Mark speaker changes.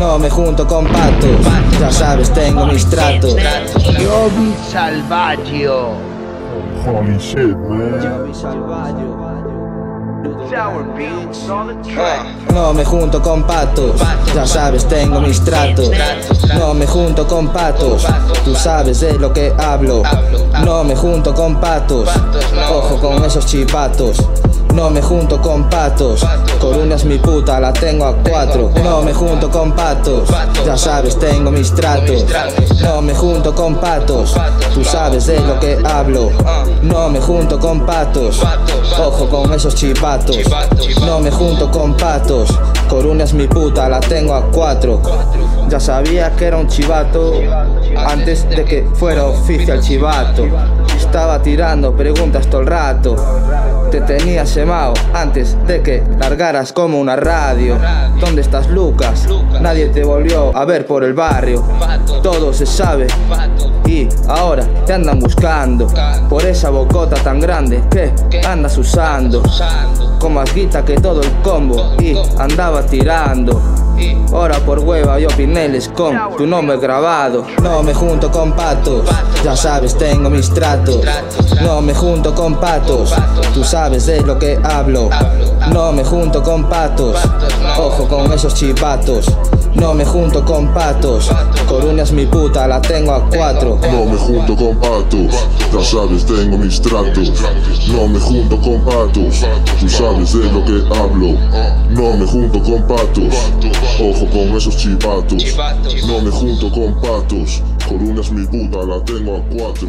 Speaker 1: No me junto con patos, ya sabes, tengo mis tratos.
Speaker 2: Yo vi salvaggio.
Speaker 3: Holy shit, man.
Speaker 1: No me junto con patos, ya sabes, tengo mis tratos. No me junto con patos, tú sabes de lo que hablo. No me junto con patos, ojo con esos chipatos. No me junto con patos, Coruna es mi puta, la tengo a cuatro. No me junto con patos, ya sabes, tengo mis tratos. No me junto con patos, tú sabes de lo que hablo. No me junto con patos, ojo con esos chipatos. No me junto con patos, Coruna es mi puta, la tengo a cuatro. Ya sabía que era un chivato antes de que fuera oficial chivato. Estaba tirando preguntas todo el rato. Te tenía semao antes de que largaras como una radio. ¿Dónde estás, Lucas? Nadie te volvió a ver por el barrio. Todo se sabe. Y ahora te andan buscando por esa bocota tan grande que andas usando. Con más guita que todo el combo y andaba tirando. Ahora por hueva yo pineles con tu nombre grabado. No me junto con patos, ya sabes, tengo mis tratos. No me junto con patos, tú sabes de lo que hablo. No me junto con patos, ojo con esos chipatos. No me junto con patos, Coruna es mi puta, la tengo a cuatro.
Speaker 3: No me junto con patos, ya sabes, tengo mis tratos. No me junto con patos, tú sabes de lo que hablo. No me junto con patos, esos chivatos. No me junto con patos, Coruna es mi puta, la tengo a cuatro.